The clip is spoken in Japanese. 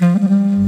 うん